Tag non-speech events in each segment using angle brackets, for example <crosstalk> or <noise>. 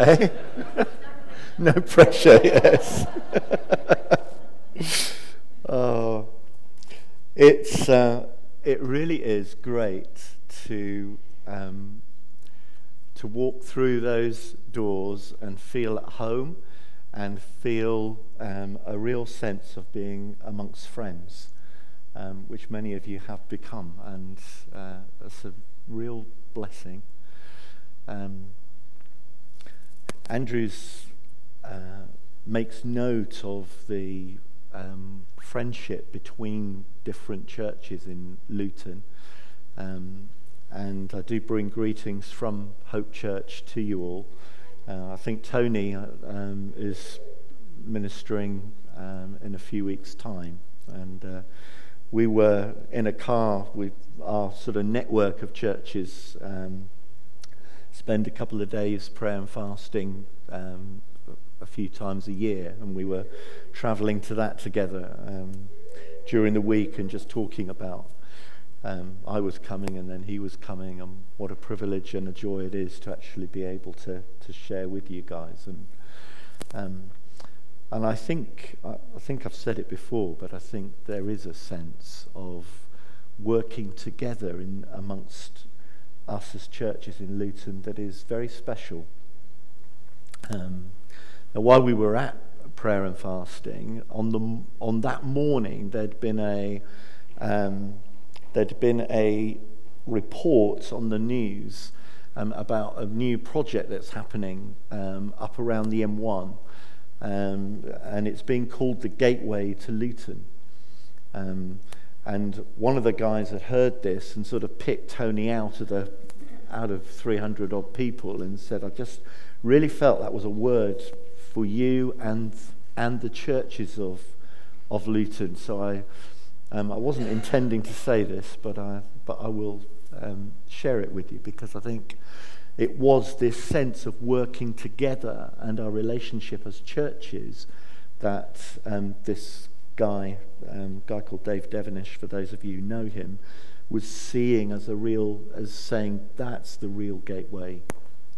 eh? <laughs> no pressure, yes. <laughs> oh, it's, uh, it really is great to, um, to walk through those doors and feel at home and feel um, a real sense of being amongst friends, um, which many of you have become, and uh, a real blessing. Um, Andrews uh, makes note of the um, friendship between different churches in Luton. Um, and I do bring greetings from Hope Church to you all. Uh, I think Tony uh, um, is ministering um, in a few weeks' time. And uh, we were in a car with our sort of network of churches, um, spend a couple of days prayer and fasting um, a few times a year. And we were traveling to that together um, during the week and just talking about um, I was coming and then he was coming, and what a privilege and a joy it is to actually be able to, to share with you guys. And, um, and I think, I, I think I've said it before, but I think there is a sense of working together in, amongst us as churches in Luton that is very special. Um, now, while we were at prayer and fasting, on, the, on that morning there'd been a. Um, there'd been a report on the news um, about a new project that's happening um, up around the M1, um, and it's being called the Gateway to Luton. Um, and one of the guys had heard this and sort of picked Tony out of the out of 300 odd people and said, "I just really felt that was a word for you and and the churches of of Luton." So I um, I wasn't intending to say this, but I, but I will um, share it with you because I think it was this sense of working together and our relationship as churches that um, this guy, um, guy called Dave Devenish, for those of you who know him, was seeing as a real, as saying that's the real gateway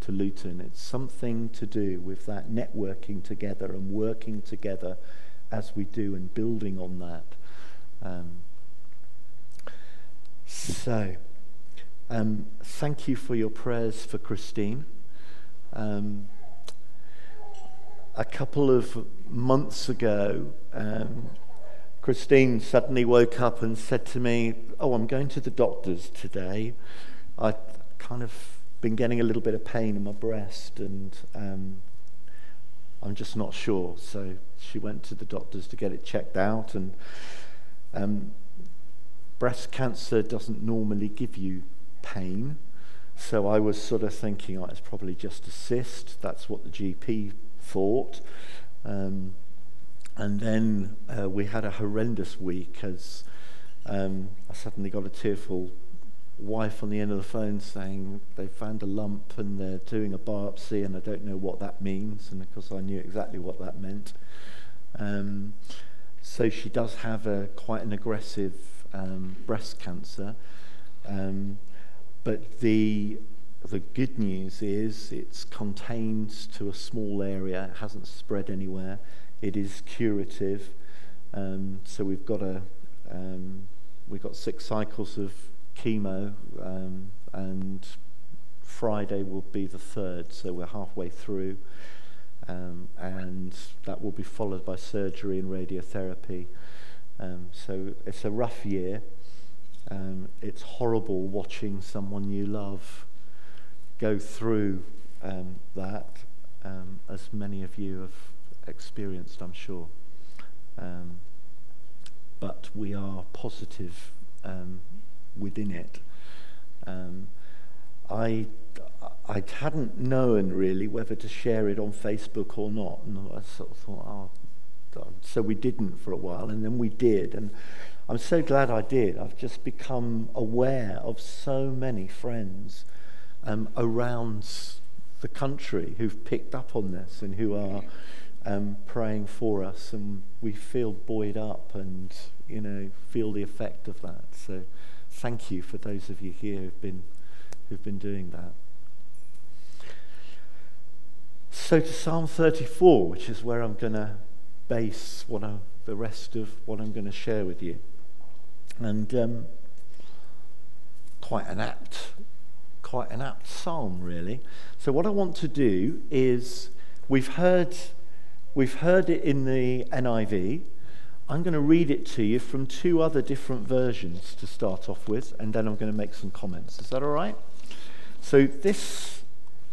to Luton. It's something to do with that networking together and working together as we do and building on that. Um, so, um, thank you for your prayers for Christine. Um, a couple of months ago, um, Christine suddenly woke up and said to me, Oh, I'm going to the doctor's today. I've kind of been getting a little bit of pain in my breast and um, I'm just not sure. So she went to the doctor's to get it checked out and um, breast cancer doesn't normally give you pain. So I was sort of thinking, oh, it's probably just a cyst. That's what the GP thought. Um, and then uh, we had a horrendous week as um, I suddenly got a tearful wife on the end of the phone saying they found a lump and they're doing a biopsy and I don't know what that means. And of course, I knew exactly what that meant. Um, so she does have a quite an aggressive um, breast cancer. Um, but the the good news is it's contained to a small area. It hasn't spread anywhere. It is curative. Um, so we've got a um, we've got six cycles of chemo, um, and Friday will be the third. So we're halfway through. Um, and that will be followed by surgery and radiotherapy. Um, so it's a rough year. Um, it's horrible watching someone you love go through that, as many of you have experienced, I'm sure. Um, but we are positive within it. I I hadn't known really whether to share it on Facebook or not. And I sort of thought, oh, so we didn't for a while, and then we did. And I'm so glad I did. I've just become aware of so many friends um, around the country who've picked up on this and who are um, praying for us, and we feel buoyed up and you know feel the effect of that. So, thank you for those of you here who've been who've been doing that. So to Psalm 34, which is where I'm going to base what I, the rest of what I'm going to share with you. And um, quite an apt, quite an apt psalm, really. So what I want to do is, we've heard, we've heard it in the NIV. I'm going to read it to you from two other different versions to start off with, and then I'm going to make some comments. Is that all right? So this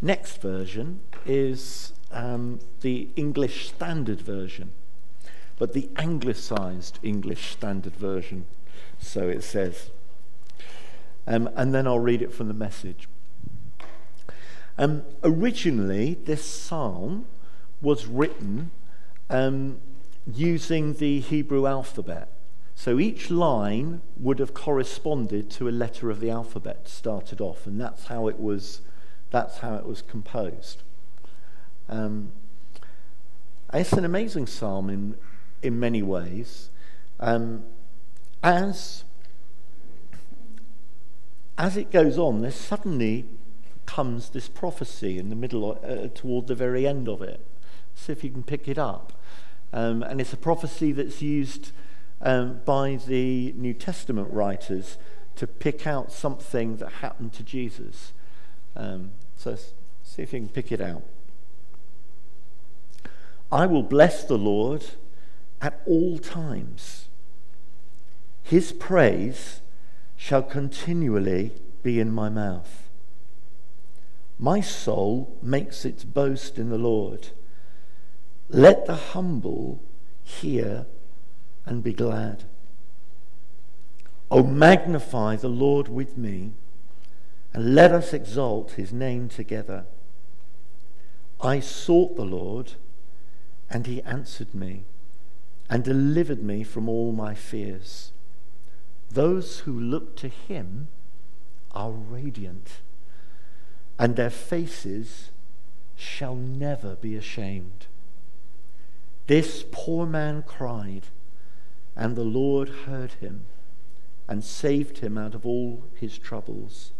next version is um, the English Standard Version, but the anglicised English Standard Version. So it says. Um, and then I'll read it from the message. Um, originally, this psalm was written um, using the Hebrew alphabet. So each line would have corresponded to a letter of the alphabet started off, and that's how it was, that's how it was composed. Um, it's an amazing psalm in, in many ways. Um, as, as it goes on, there suddenly comes this prophecy in the middle, uh, toward the very end of it. See if you can pick it up. Um, and it's a prophecy that's used um, by the New Testament writers to pick out something that happened to Jesus. Um, so see if you can pick it out. I will bless the Lord at all times. His praise shall continually be in my mouth. My soul makes its boast in the Lord. Let the humble hear and be glad. Oh, magnify the Lord with me, and let us exalt his name together. I sought the Lord, and he answered me, and delivered me from all my fears. Those who look to him are radiant, and their faces shall never be ashamed. This poor man cried, and the Lord heard him and saved him out of all his troubles.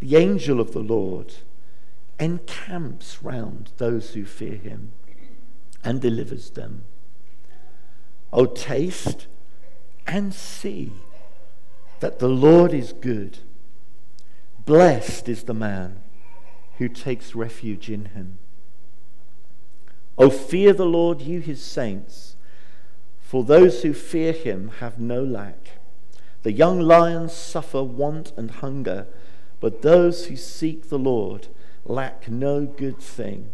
The angel of the Lord encamps round those who fear him and delivers them. O taste and see that the Lord is good. Blessed is the man who takes refuge in him. O fear the Lord, you his saints, for those who fear him have no lack. The young lions suffer want and hunger, but those who seek the Lord lack no good thing.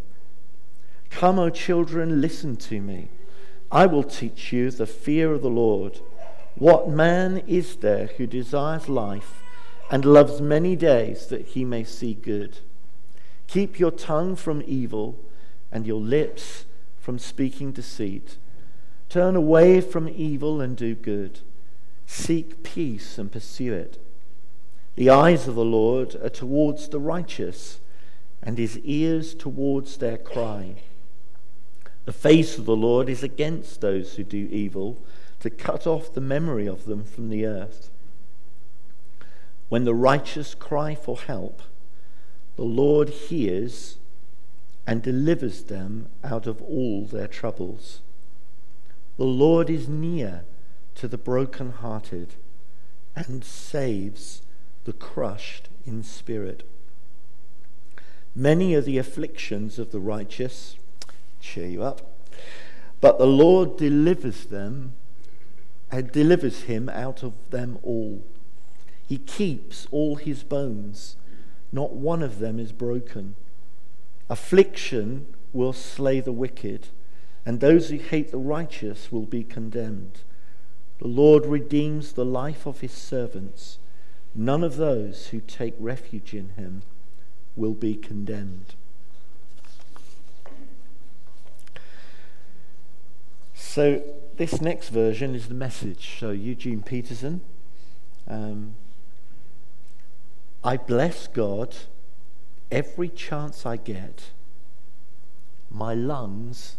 Come, O children, listen to me. I will teach you the fear of the Lord. What man is there who desires life and loves many days that he may see good? Keep your tongue from evil and your lips from speaking deceit. Turn away from evil and do good. Seek peace and pursue it. The eyes of the Lord are towards the righteous, and his ears towards their cry. The face of the Lord is against those who do evil to cut off the memory of them from the earth. When the righteous cry for help, the Lord hears and delivers them out of all their troubles. The Lord is near to the broken-hearted and saves the crushed in spirit. Many are the afflictions of the righteous, cheer you up, but the Lord delivers them and delivers him out of them all. He keeps all his bones, not one of them is broken. Affliction will slay the wicked, and those who hate the righteous will be condemned. The Lord redeems the life of his servants. None of those who take refuge in him will be condemned. So, this next version is the message. So, Eugene Peterson. Um, I bless God every chance I get. My lungs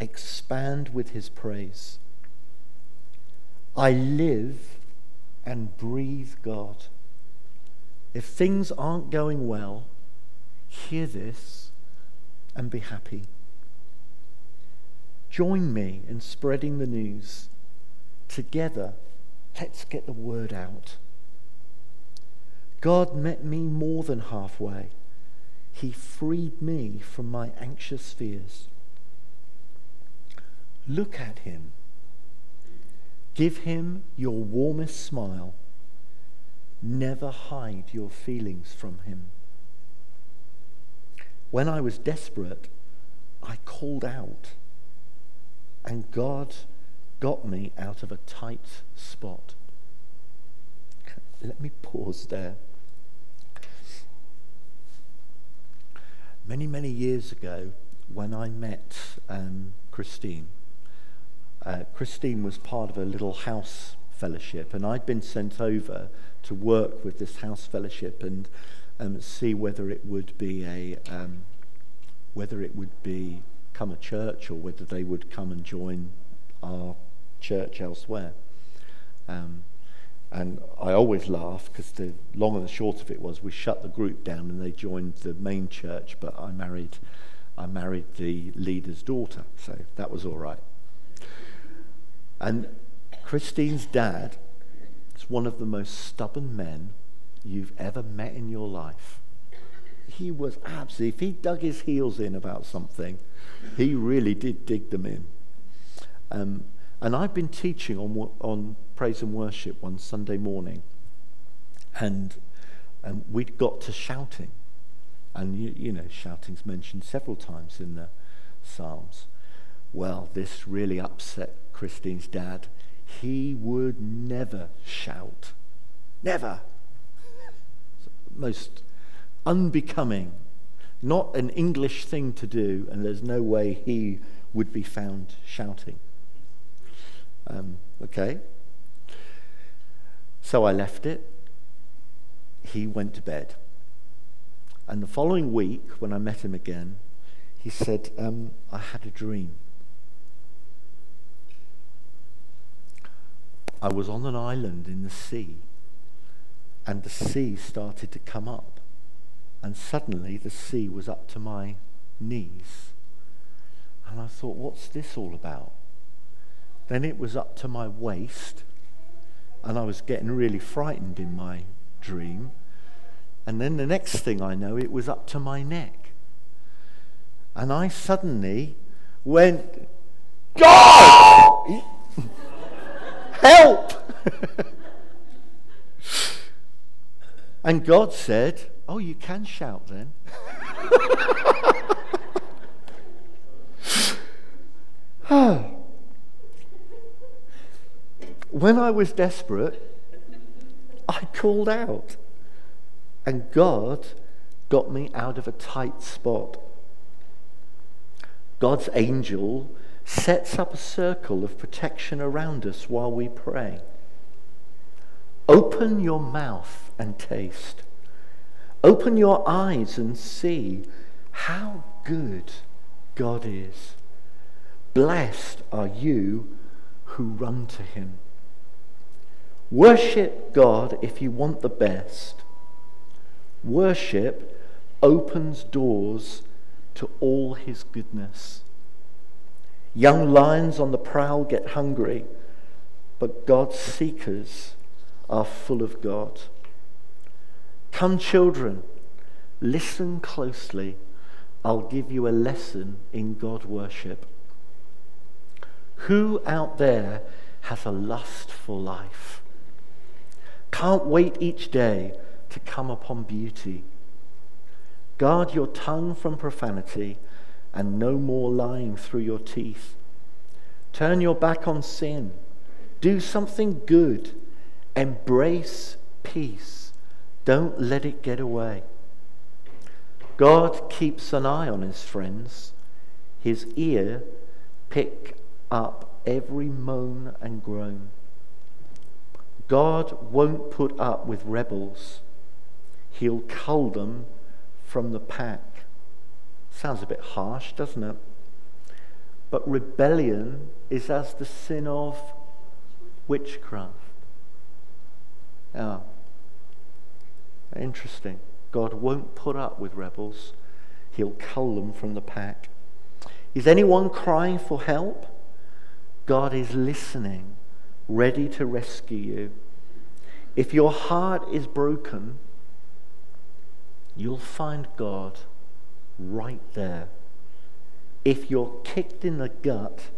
expand with his praise. I live and breathe God. If things aren't going well, hear this and be happy. Join me in spreading the news. Together, let's get the word out. God met me more than halfway. He freed me from my anxious fears. Look at him. Give him your warmest smile. Never hide your feelings from him. When I was desperate, I called out, and God got me out of a tight spot. Let me pause there. Many, many years ago, when I met um, Christine, uh, Christine was part of a little house fellowship, and I'd been sent over to work with this house fellowship and um, see whether it would be a um, whether it would become a church or whether they would come and join our church elsewhere. Um, and I always laugh because the long and the short of it was we shut the group down and they joined the main church, but I married, I married the leader's daughter, so that was all right. And Christine's dad is one of the most stubborn men you've ever met in your life. He was absolutely, if he dug his heels in about something, he really did dig them in. Um, and I've been teaching on, on praise and worship one Sunday morning, and, and we'd got to shouting. And, you, you know, shouting's mentioned several times in the Psalms. Well, this really upset Christine's dad. He would never shout. Never. <laughs> Most unbecoming. Not an English thing to do, and there's no way he would be found shouting. Um, okay? So I left it. He went to bed. And the following week, when I met him again, he said, um, I had a dream. I was on an island in the sea, and the sea started to come up, and suddenly the sea was up to my knees. And I thought, what's this all about? Then it was up to my waist, and I was getting really frightened in my dream. And then the next thing I know, it was up to my neck. And I suddenly went, God! Help! and God said, Oh, you can shout then. <laughs> when I was desperate, I called out. And God got me out of a tight spot. God's angel sets up a circle of protection around us while we pray. Open your mouth and taste. Open your eyes and see how good God is. Blessed are you who run to him. Worship God if you want the best. Worship opens doors to all his goodness. Young lions on the prowl get hungry, but God's seekers are full of God. Come, children, listen closely. I'll give you a lesson in God worship. Who out there has a lust for life? Can't wait each day to come upon beauty. Guard your tongue from profanity and no more lying through your teeth. Turn your back on sin. Do something good. Embrace peace. Don't let it get away. God keeps an eye on his friends. His ear pick up every moan and groan. God won't put up with rebels. He'll cull them from the pack. Sounds a bit harsh, doesn't it? But rebellion is as the sin of witchcraft. Yeah. Interesting. God won't put up with rebels. he'll cull them from the pack. Is anyone crying for help? God is listening, ready to rescue you. If your heart is broken, you'll find God right there. If you're kicked in the gut,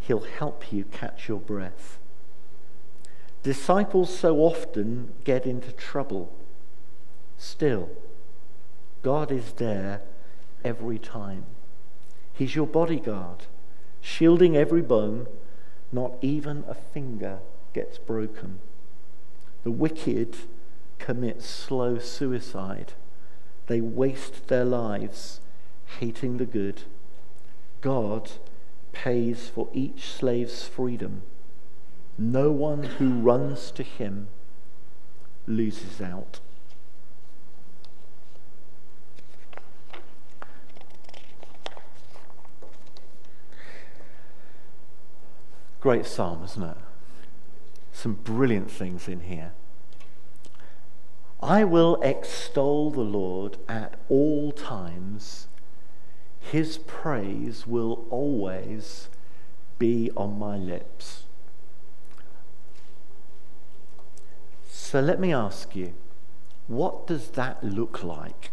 he'll help you catch your breath. Disciples so often get into trouble. Still, God is there every time. He's your bodyguard, shielding every bone, not even a finger gets broken. The wicked commit slow suicide. They waste their lives hating the good. God pays for each slave's freedom. No one who runs to him loses out. Great psalm, isn't it? Some brilliant things in here. I will extol the Lord at all times. His praise will always be on my lips. So let me ask you, what does that look like?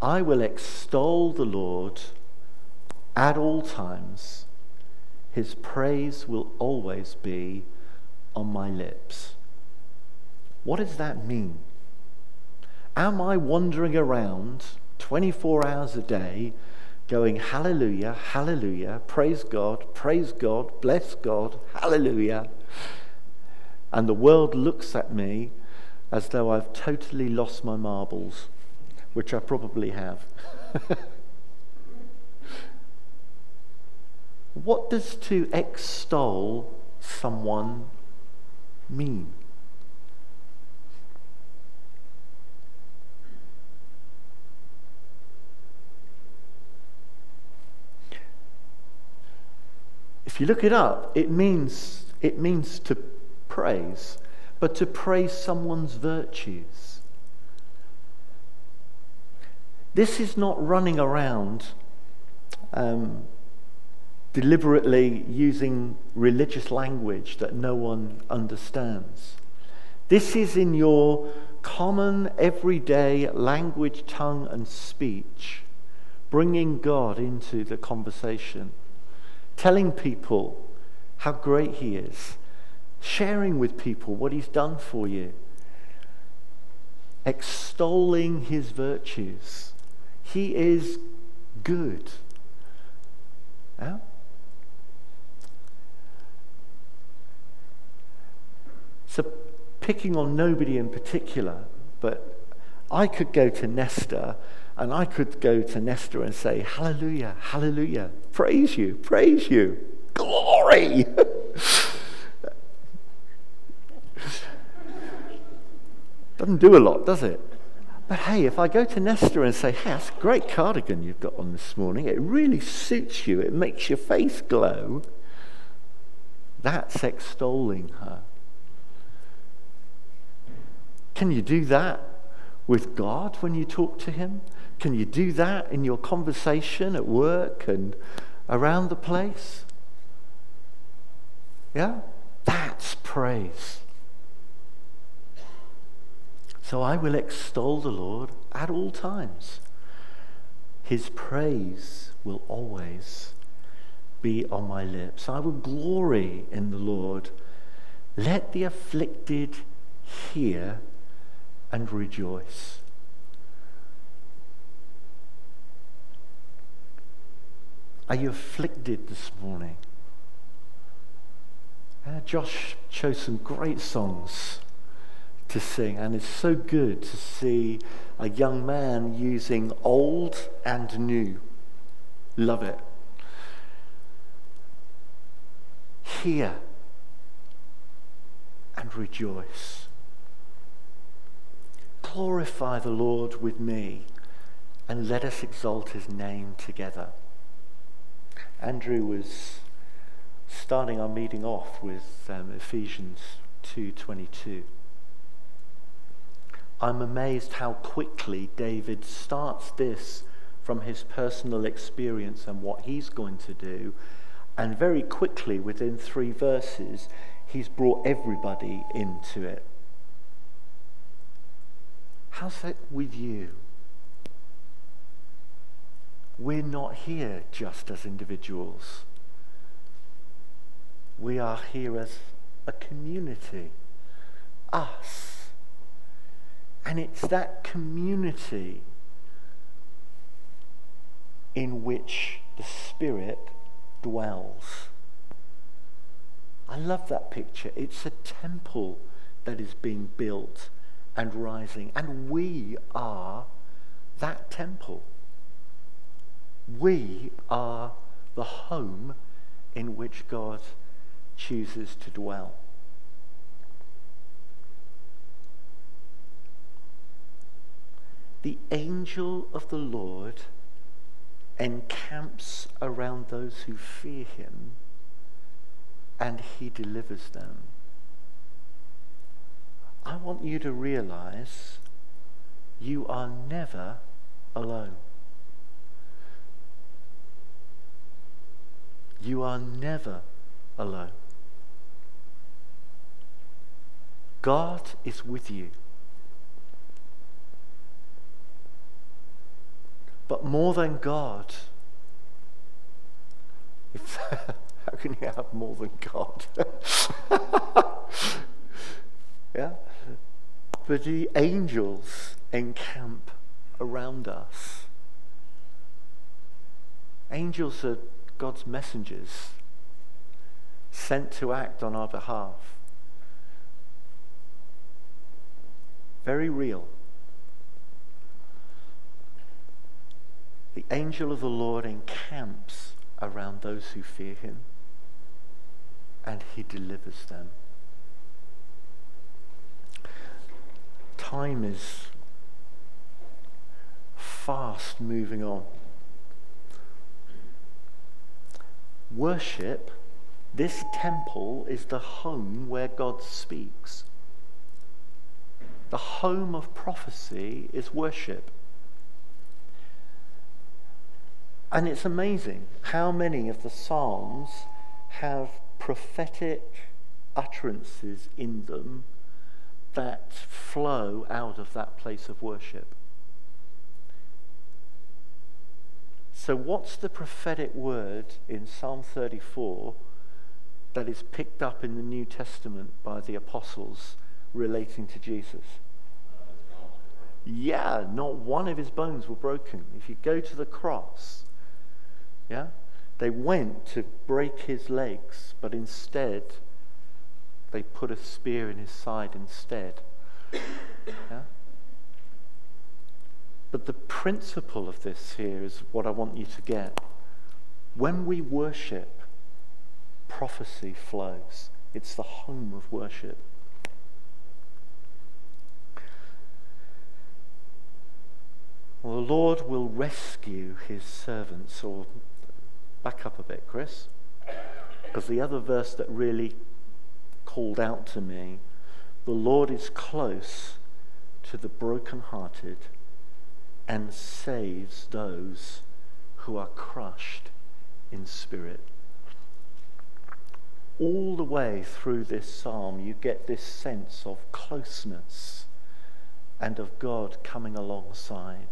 I will extol the Lord at all times. His praise will always be on my lips. What does that mean? Am I wandering around 24 hours a day going, Hallelujah, Hallelujah, praise God, praise God, bless God, Hallelujah? And the world looks at me as though I've totally lost my marbles, which I probably have. <laughs> what does to extol someone mean? If you look it up, it means, it means to praise, but to praise someone's virtues. This is not running around um, deliberately using religious language that no one understands. This is in your common, everyday language, tongue, and speech, bringing God into the conversation, telling people how great He is, sharing with people what He's done for you, extolling His virtues. He is good. Yeah? So, picking on nobody in particular, but I could go to Nesta and I could go to Nesta and say, Hallelujah, Hallelujah, praise you, praise you, glory. <laughs> Doesn't do a lot, does it? But hey, if I go to Nesta and say, hey, that's a great cardigan you've got on this morning, it really suits you, it makes your face glow, that's extolling her. Can you do that with God when you talk to Him? Can you do that in your conversation at work and around the place? Yeah? That's praise. So I will extol the Lord at all times. His praise will always be on my lips. I will glory in the Lord. Let the afflicted hear and rejoice. Are you afflicted this morning? Uh, Josh chose some great songs to sing, and it's so good to see a young man using old and new. Love it. Hear and rejoice. Glorify the Lord with me and let us exalt his name together. Andrew was starting our meeting off with um, Ephesians 2:22. I'm amazed how quickly David starts this from his personal experience and what he's going to do. And very quickly, within three verses, he's brought everybody into it. How's that with you? We're not here just as individuals. We are here as a community, us. And it's that community in which the Spirit dwells. I love that picture. It's a temple that is being built and rising, and we are that temple. We are the home in which God chooses to dwell. The angel of the Lord encamps around those who fear him and he delivers them. I want you to realize you are never alone. You are never alone. God is with you. But more than God, if, <laughs> how can you have more than God? <laughs> yeah? But the angels encamp around us. Angels are God's messengers sent to act on our behalf. Very real. The angel of the Lord encamps around those who fear him and he delivers them. Time is fast moving on. Worship, this temple is the home where God speaks. The home of prophecy is worship. And it's amazing how many of the Psalms have prophetic utterances in them that flow out of that place of worship. So, what's the prophetic word in Psalm 34 that is picked up in the New Testament by the apostles relating to Jesus? Yeah, not one of his bones were broken. If you go to the cross, yeah, they went to break his legs, but instead they put a spear in his side instead. Yeah? But the principle of this here is what I want you to get. When we worship, prophecy flows. It's the home of worship. Well, the Lord will rescue his servants. Or back up a bit, Chris. Because the other verse that really called out to me the Lord is close to the brokenhearted and saves those who are crushed in spirit. All the way through this psalm, you get this sense of closeness and of God coming alongside.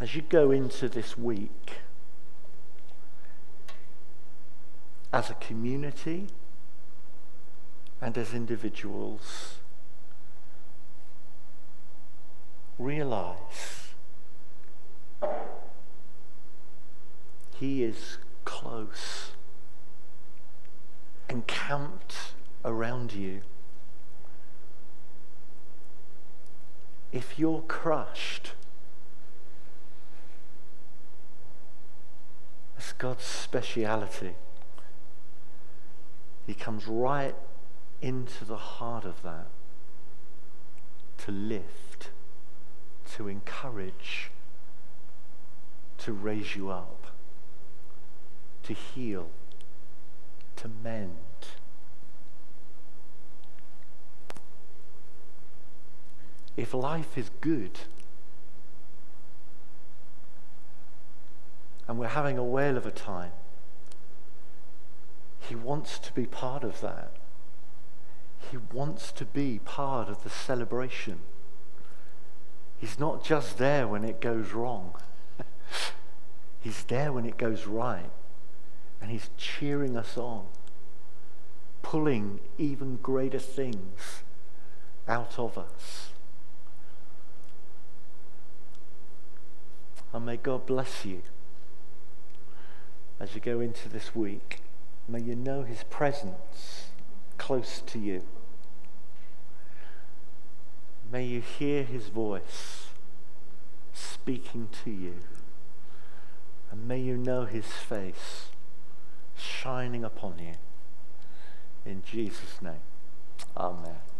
As you go into this week, as a community and as individuals, realize He is close, encamped around you. If you're crushed, that's God's speciality. He comes right into the heart of that to lift to encourage, to raise you up, to heal, to mend. if life is good and we're having a whale of a time, he wants to be part of that. He wants to be part of the celebration. He's not just there when it goes wrong. <laughs> he's there when it goes right. And he's cheering us on, pulling even greater things out of us. And may God bless you as you go into this week. May you know his presence close to you. May you hear his voice speaking to you. And may you know his face shining upon you. In Jesus' name, amen.